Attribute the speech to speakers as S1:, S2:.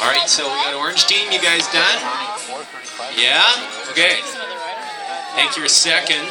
S1: All right, so we got orange team. You guys done? Yeah? Okay. Thank you for a second.